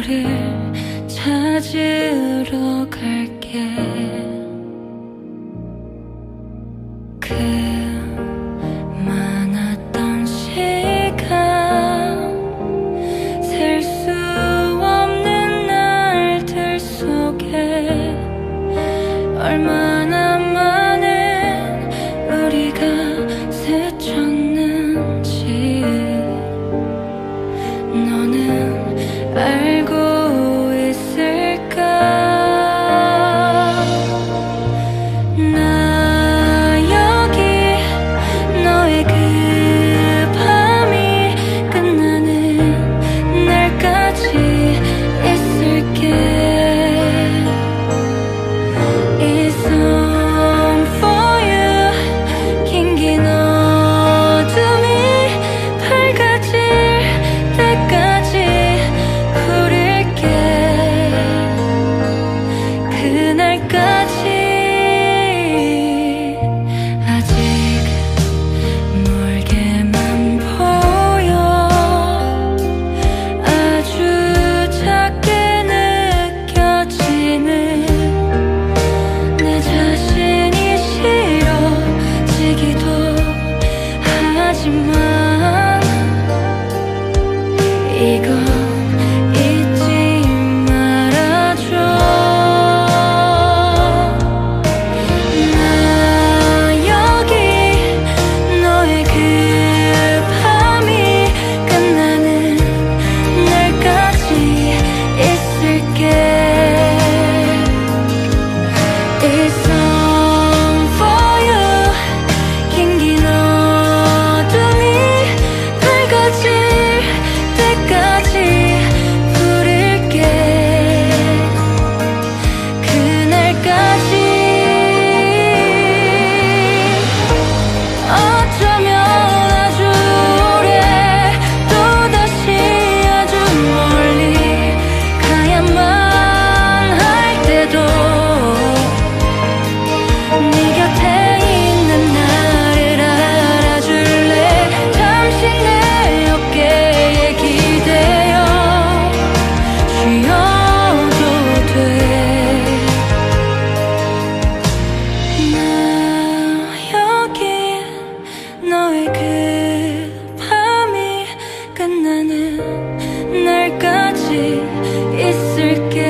너를 찾으러 갈게. 그 많았던 시간 셀 수 없는 날들 속에 얼마나 많은 우리가 스쳤는지 너는 알 起。 있을게.